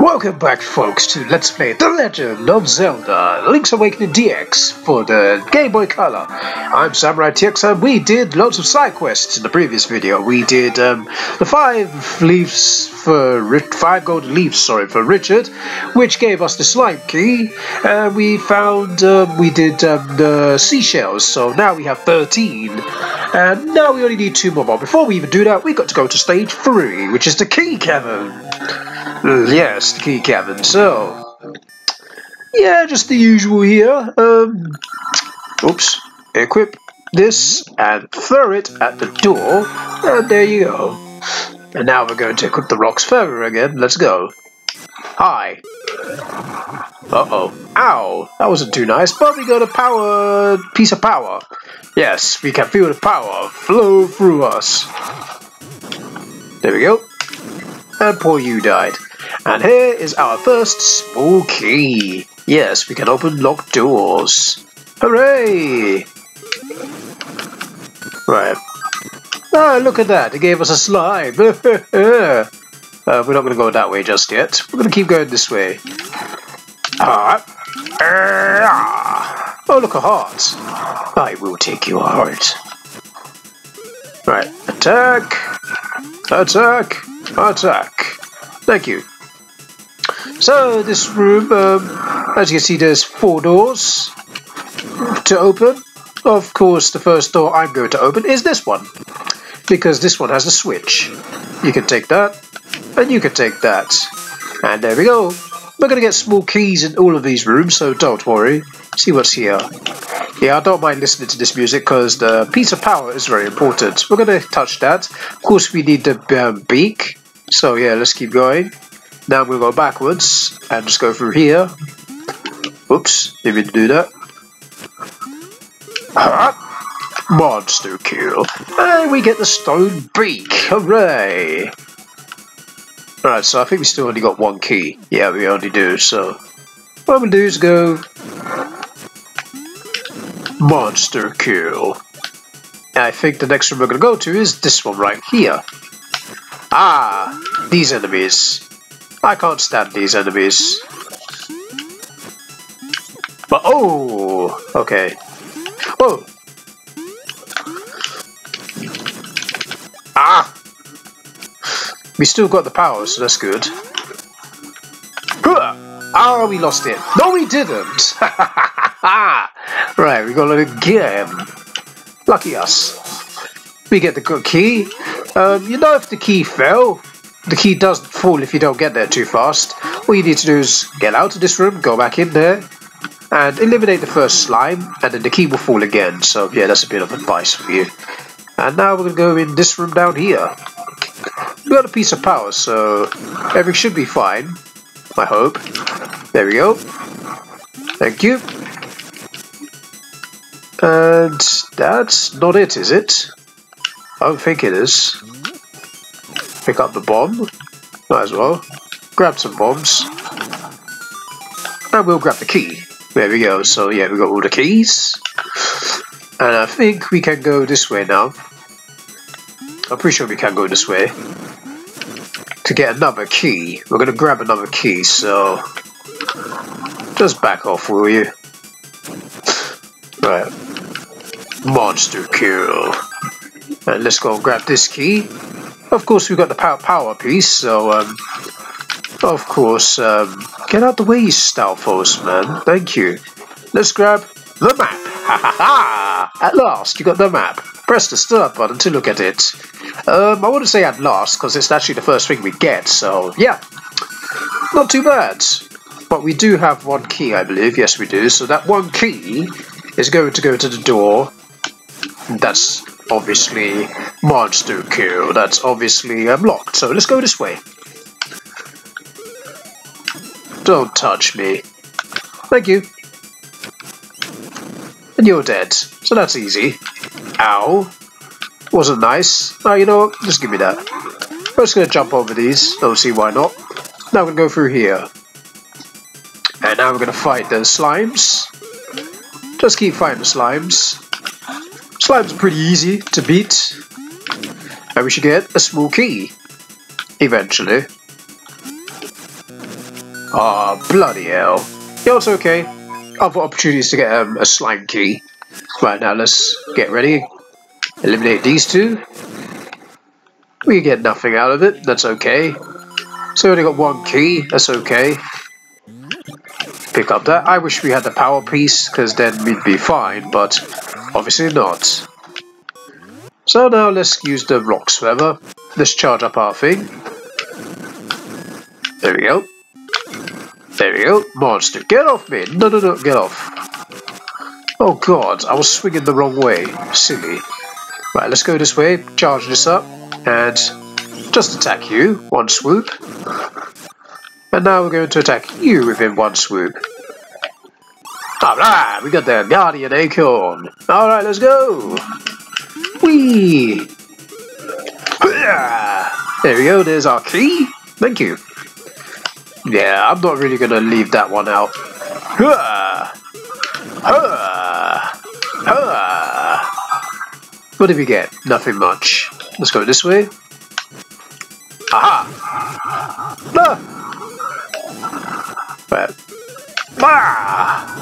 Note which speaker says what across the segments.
Speaker 1: Welcome back folks to Let's Play The Legend of Zelda Link's Awakening DX for the Game Boy Color. I'm Samurai TX and we did loads of side quests in the previous video. We did um, the five leaves for five golden leaves, sorry, for Richard, which gave us the slime key. We found um, we did um, the seashells, so now we have 13. And now we only need two more. But before we even do that, we got to go to stage three, which is the key cavern. Yes, the key cavern. So, yeah, just the usual here. Um, oops. Equip this and throw it at the door. And there you go. And now we're going to equip the Roc's Feather again. Let's go. Hi. Uh-oh. Ow! That wasn't too nice, but we got a power... piece of power. Yes, we can feel the power flow through us. There we go. And poor you died. And here is our first small key. Yes, we can open locked doors. Hooray! Right. Oh, look at that. It gave us a slime. uh, we're not going to go that way just yet. We're going to keep going this way. Ah. Oh, look, a heart. I will take your heart. Right. Attack. Attack. Attack. Thank you. So this room, um, as you can see, there's four doors to open. Of course, the first door I'm going to open is this one, because this one has a switch. You can take that, and you can take that. And there we go. We're going to get small keys in all of these rooms, so don't worry. See what's here. Yeah, I don't mind listening to this music because the piece of power is very important. We're going to touch that. Of course, we need the um, beak. So yeah, let's keep going. Now we'll go backwards and just go through here. Oops, didn't mean to do that. Monster kill. And we get the stone beak. Hooray! Alright, so I think we still only got one key. Yeah, we only do, so... What we'll do is go... Monster kill. I think the next room we're going to go to is this one right here. Ah, these enemies. I can't stand these enemies. But oh, okay. Oh. Ah. We still got the power, so that's good. Ah, we lost it. No, we didn't. right, we got it again. Lucky us. We get the good key. Um, you know if the key fell, the key doesn't fall if you don't get there too fast. All you need to do is get out of this room, go back in there, and eliminate the first slime, and then the key will fall again. So yeah, that's a bit of advice for you. And now we're going to go in this room down here. We got a piece of power, so everything should be fine. I hope. There we go. Thank you. And that's not it, is it? I don't think it is. Pick up the bomb. Might as well. Grab some bombs. And we'll grab the key. There we go. So yeah, we got all the keys. And I think we can go this way now. I'm pretty sure we can go this way. To get another key. We're going to grab another key, so... Just back off, will you? Right. Monster kill. And let's go grab this key. Of course, we've got the power, power piece, so, um, of course, um, get out the way, Stalfos, man. Thank you. Let's grab the map. Ha ha ha! At last, you got the map. Press the start button to look at it. Um, I wouldn't say at last, because it's actually the first thing we get, so, yeah. Not too bad. But we do have one key, I believe. Yes, we do. So that one key is going to go to the door. That's obviously monster kill. That's obviously um, locked. So let's go this way. Don't touch me. Thank you. And you're dead. So that's easy. Ow. Wasn't nice. Oh, you know what? Just give me that. I'm just going to jump over these. Don't see why not. Now we're going to go through here. And now we're going to fight the slimes. Just keep fighting the slimes. Slime's pretty easy to beat. And we should get a small key. Eventually. Ah, oh, bloody hell. Yeah, it's okay. Other opportunities to get um, a slime key. Right, now let's get ready. Eliminate these two. We get nothing out of it, that's okay. So we only got one key, that's okay. Pick up that. I wish we had the power piece, because then we'd be fine, but obviously not. So now let's use the rock swimmer. Let's charge up our thing. There we go. There we go. Monster, get off me! No, no, no, get off. Oh god, I was swinging the wrong way. Silly. Right, let's go this way, charge this up, and just attack you, one swoop. And now we're going to attack you within one swoop. Alright, we got the Guardian Acorn. Alright, let's go! Whee! There we go, there's our key. Thank you. Yeah, I'm not really gonna leave that one out. What did we get? Nothing much. Let's go this way. Aha! Ah! Right. Ah!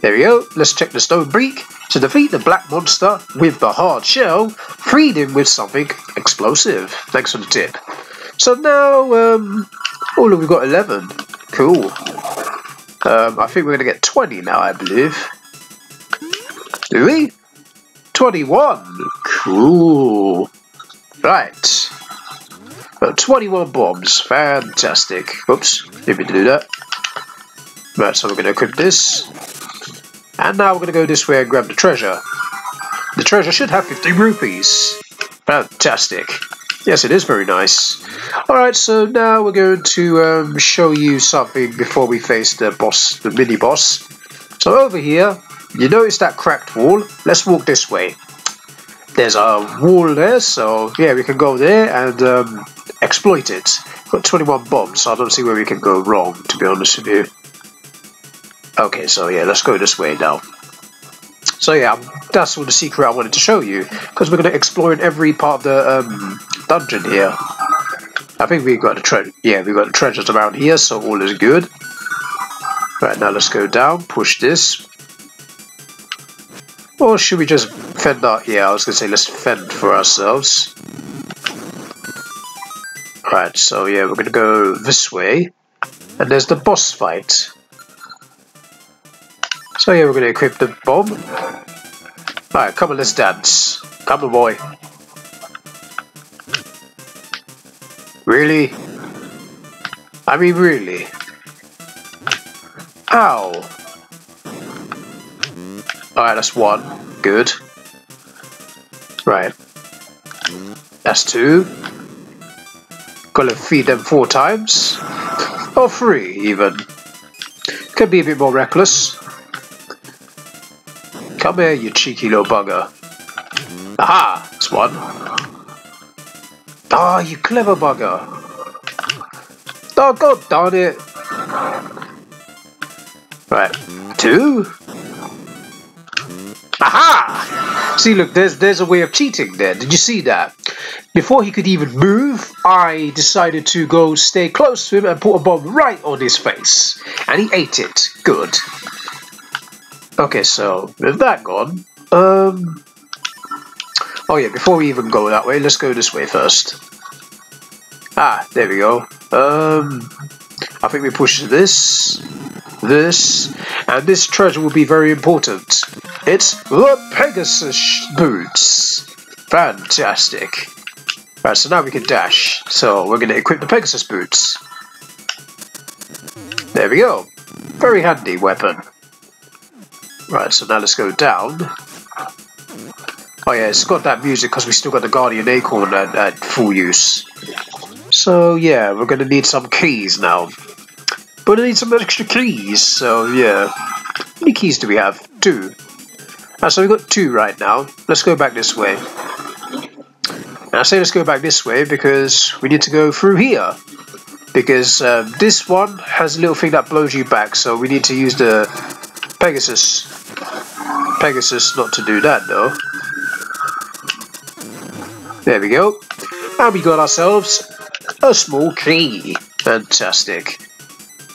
Speaker 1: There we go. Let's check the stone beak. To defeat the black monster with the hard shell, feed him with something explosive. Thanks for the tip. So now, um, Oh, look, we've got 11. Cool. Um, I think we're going to get 20 now, I believe. Do we? 21. Cool. Right. Got 21 bombs. Fantastic. Oops. Didn't mean to do that. Right, so we're going to equip this. And now we're going to go this way and grab the treasure. The treasure should have 50 rupees. Fantastic. Yes, it is very nice. Alright, so now we're going to um, show you something before we face the boss, the mini-boss. So over here, you notice that cracked wall? Let's walk this way. There's a wall there, so yeah, we can go there and um, exploit it. Got 21 bombs, so I don't see where we can go wrong, to be honest with you. Okay, so yeah, let's go this way now. So yeah, that's all the secret I wanted to show you, because we're going to explore in every part of the um, dungeon here. I think we've got the treasure. Yeah, we've got the treasures around here, so all is good. Right now, let's go down. Push this. Or should we just fend out? Yeah, I was gonna say let's fend for ourselves. Right, so yeah, we're gonna go this way, and there's the boss fight. So yeah, we're gonna equip the bomb. Alright, come on, let's dance. Come on, boy. Really? I mean, really? Ow! Alright, that's one. Good. Right. That's two. Gotta feed them four times. Or three, even. Could be a bit more reckless. Come here, you cheeky little bugger. Aha! That's one. Ah, you clever bugger. Oh, god darn it. Right, two. Aha! See, look, there's there's a way of cheating there. Did you see that? Before he could even move, I decided to go stay close to him and put a bomb right on his face. And he ate it. Good. Okay, so with that gone, um, Oh yeah, before we even go that way, let's go this way first. Ah, there we go. Um, I think we push this, this, and this treasure will be very important. It's the Pegasus boots. Fantastic. Right, so now we can dash. So we're going to equip the Pegasus boots. There we go. Very handy weapon. Right, so now let's go down. Oh yeah, it's got that music because we still got the Guardian Acorn at, at full use. So yeah, we're going to need some keys now. But I need some extra keys, so yeah. How many keys do we have? Two. Uh, so we've got two right now. Let's go back this way. And I say let's go back this way because we need to go through here. Because um, this one has a little thing that blows you back, so we need to use the Pegasus. Pegasus not to do that though. There we go. And we got ourselves a small key. Fantastic.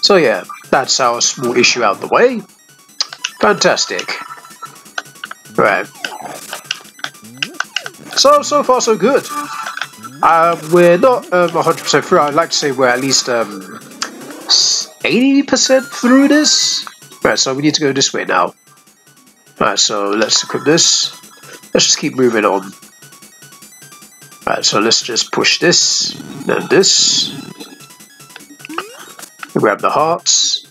Speaker 1: So yeah, that's our small issue out the way. Fantastic. Right. So, so far so good. Uh, we're not 100% um, through. I'd like to say we're at least 80% um, through this. Right, so we need to go this way now. Right, so let's equip this. Let's just keep moving on. Right, so let's just push this, then this. Grab the hearts.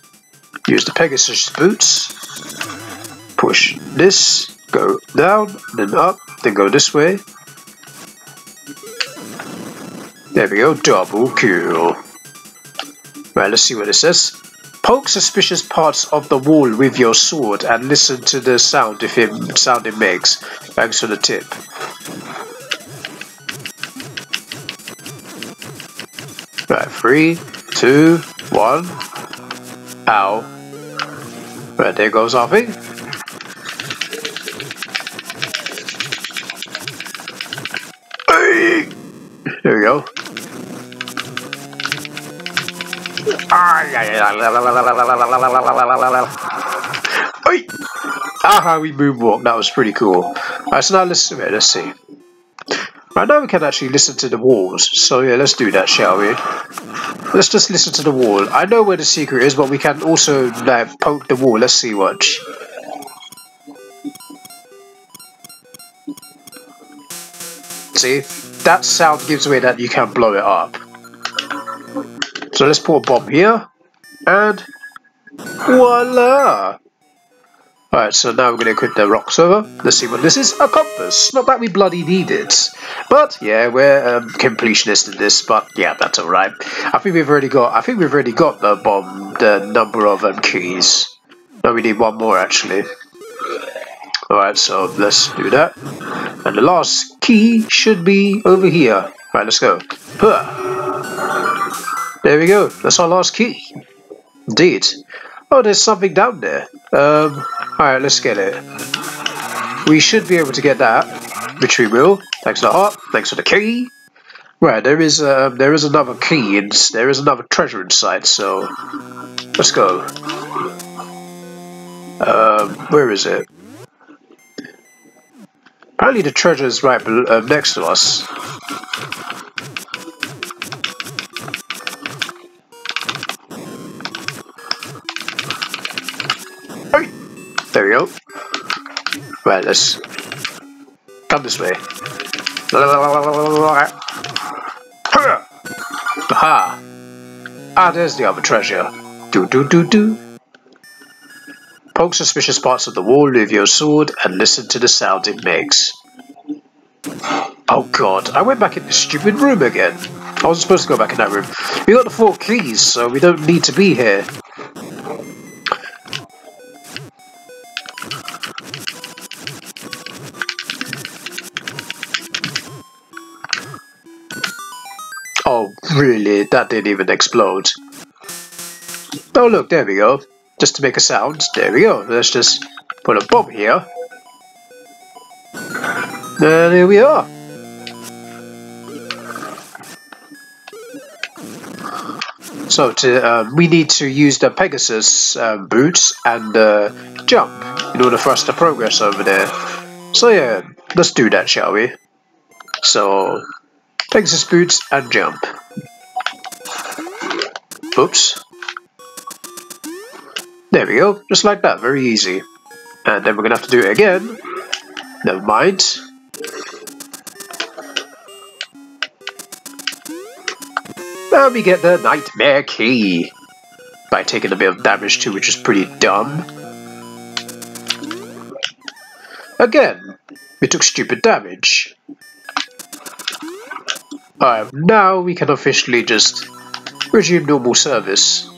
Speaker 1: Use the Pegasus boots. Push this, go down, then up, then go this way. There we go, double kill. Right, let's see what it says. Poke suspicious parts of the wall with your sword and listen to the sound if it sound it makes. Thanks for the tip. Right, three, two, one. Ow. Right, there goes thing. There we go. Ah, we moonwalk. That was pretty cool. Alright, so now let's, let's see. Right now we can actually listen to the walls. So yeah, let's do that, shall we? Let's just listen to the wall. I know where the secret is, but we can also like, poke the wall. Let's see, watch. See? That sound gives away that you can blow it up. So let's put a bomb here. And voila! Alright, so now we're going to equip the rock server. Let's see what this is. A compass. Not that we bloody need it. But, yeah, we're um, completionist in this, but yeah, that's alright. I think we've already got, I think we've already got the bomb, the number of um, keys. No, we need one more, actually. Alright, so let's do that. And the last key should be over here. Right, let's go. There we go. That's our last key. Indeed. Oh, there's something down there. Um, alright, let's get it. We should be able to get that, which we will. Thanks for the heart, thanks for the key. Right, there is um, there is another key, and there is another treasure inside, so let's go. Um, where is it? Apparently the treasure is right uh, next to us. There we go. Right, let's come this way. Aha! Ah, there's the other treasure. Do do do do. Poke suspicious parts of the wall with your sword and listen to the sound it makes. Oh god, I went back in the stupid room again. I wasn't supposed to go back in that room. We got the four keys, so we don't need to be here. That didn't even explode. Oh, look, there we go. Just to make a sound. There we go. Let's just put a bomb here. And here we are. So to, um, we need to use the Pegasus um, boots and uh, jump in order for us to progress over there. So yeah, let's do that, shall we? So Pegasus boots and jump. Oops. There we go, just like that, very easy. And then we're gonna have to do it again. Never mind. And we get the Nightmare Key. By taking a bit of damage too, which is pretty dumb. Again, we took stupid damage. Alright, now we can officially just resume normal service.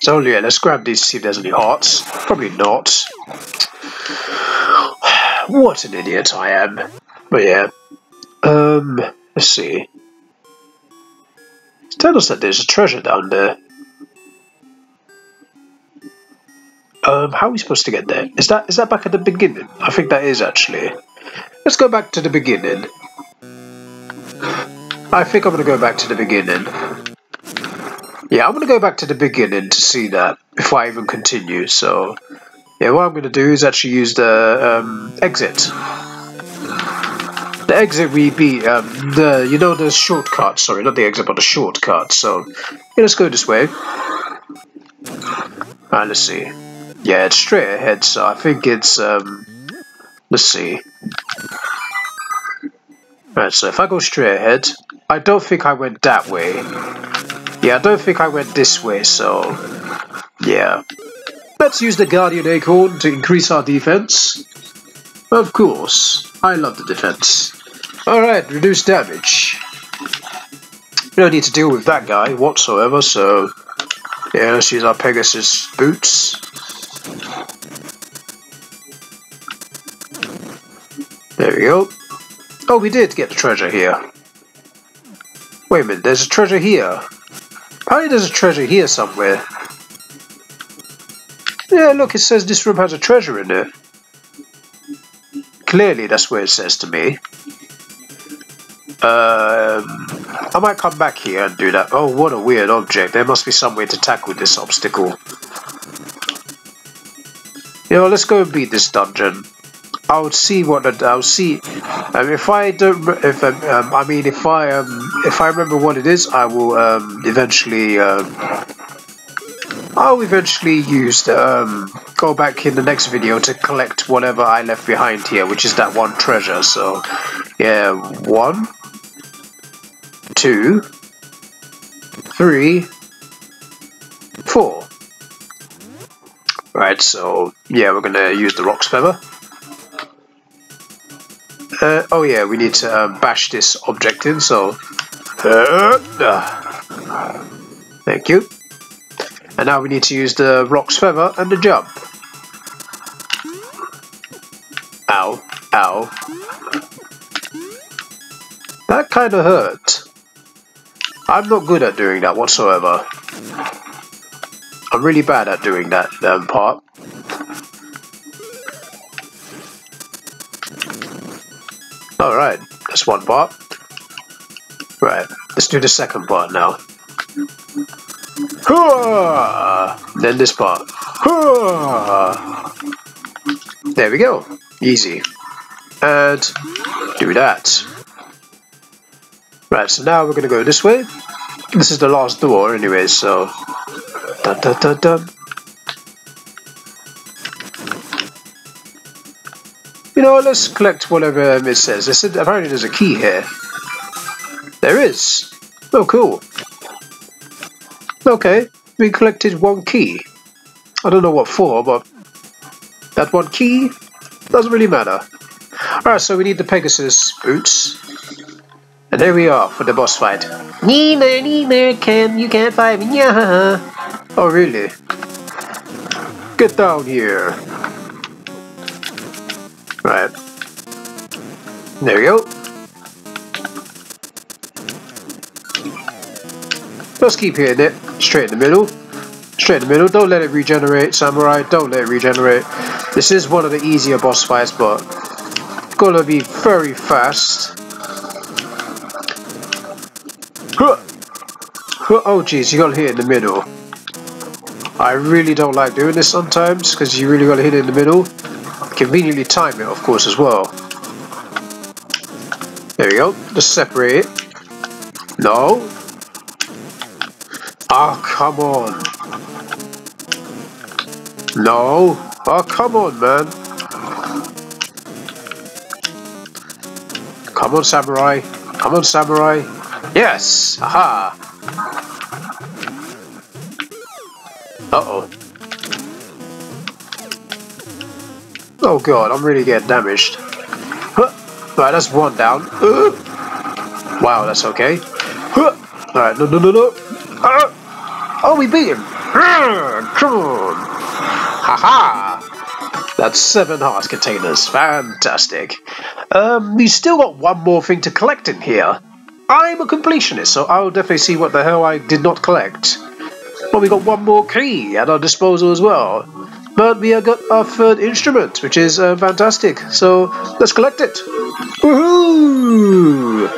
Speaker 1: So yeah, let's grab these to see if there's any hearts. Probably not. What an idiot I am. But yeah. Um, let's see. Tell us that there's a treasure down there. Um, how are we supposed to get there? Is that is that back at the beginning? I think that is actually. Let's go back to the beginning. I think I'm going to go back to the beginning. Yeah, I'm going to go back to the beginning to see that, if I even continue, so... Yeah, what I'm going to do is actually use the um, exit. The exit we beat, um, the, you know, the shortcut, sorry, not the exit, but the shortcut, so... Yeah, let's go this way. Alright, let's see. Yeah, it's straight ahead, so I think it's, um... Let's see. Right, so if I go straight ahead, I don't think I went that way. Yeah, I don't think I went this way, so... Yeah. Let's use the Guardian Acorn to increase our defense. Of course, I love the defense. Alright, reduce damage. We don't need to deal with that guy whatsoever, so... Yeah, let's use our Pegasus boots. There we go. Oh, we did get the treasure here. Wait a minute, there's a treasure here. Apparently there's a treasure here somewhere. Yeah, look, it says this room has a treasure in it. Clearly, that's where it says to me. Um, I might come back here and do that. Oh, what a weird object. There must be some way to tackle this obstacle. You know, let's go and beat this dungeon. I'll see what I'll see. Um, if I don't, if um, um, I mean, if I um, if I remember what it is, I will um, eventually I'll eventually use the, go back in the next video to collect whatever I left behind here, which is that one treasure. So, yeah, one, two, three, four. Right, so yeah, we're gonna use the Roc's Feather. Uh, oh yeah, we need to uh, bash this object in, so... Uh, uh, thank you. And now we need to use the Roc's Feather and the jump. Ow. Ow. That kind of hurt. I'm not good at doing that whatsoever. I'm really bad at doing that um, part. Alright, that's one part. Right, let's do the second part now. Then this part. There we go. Easy. And do that. Right, so now we're gonna go this way. This is the last door anyway, so dun dun dun You know, let's collect whatever it says. It apparently there's a key here. There is. Oh, cool. Okay, we collected one key. I don't know what for, but that one key doesn't really matter. Alright, so we need the Pegasus boots. And there we are for the boss fight. Nina, Nina, can you can't fight me, yeah. Oh, really? Get down here. Right. There we go. Let's keep hitting it. Straight in the middle. Straight in the middle. Don't let it regenerate, Samurai. Don't let it regenerate. This is one of the easier boss fights, but gonna be very fast. Oh jeez, you gotta hit in the middle. I really don't like doing this sometimes, because you really gotta hit it in the middle. Conveniently time it, of course, as well. There we go. Just separate it. No, Oh, come on. No. Oh, come on, man. Come on, Samurai. Come on, Samurai. Yes! Aha! Uh-oh. Oh god, I'm really getting damaged. Huh. That's one down. Uh. Wow, that's okay. Huh. Alright, no, no, no, no. Uh. Oh, we beat him! Come on! Haha! -ha. That's seven heart containers. Fantastic. Um, we still got one more thing to collect in here. I'm a completionist, so I'll definitely see what the hell I did not collect. But we got one more key at our disposal as well. But we have got our third instrument, which is uh, fantastic. So let's collect it. Woohoo!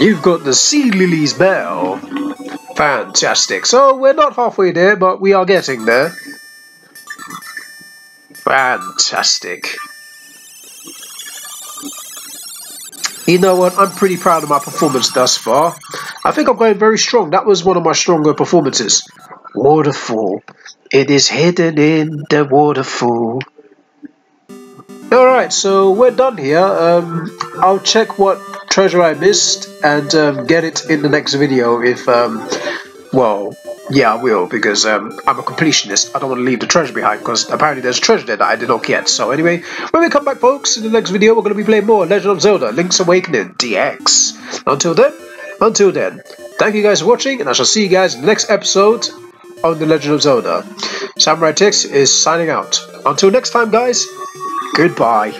Speaker 1: You've got the Sea Lily's Bell. Fantastic. So we're not halfway there, but we are getting there. Fantastic. You know what? I'm pretty proud of my performance thus far. I think I'm going very strong. That was one of my stronger performances. Waterfall. It is hidden in the waterfall. Alright, so we're done here. Um, I'll check what treasure I missed and um, get it in the next video if, um, well, yeah, I will, because um, I'm a completionist. I don't want to leave the treasure behind, because apparently there's treasure there that I did not get. So anyway, when we come back, folks, in the next video, we're going to be playing more Legend of Zelda Link's Awakening DX. Until then, until then, thank you guys for watching, and I shall see you guys in the next episode on The Legend of Zelda. Samurai Tix is signing out. Until next time, guys, goodbye.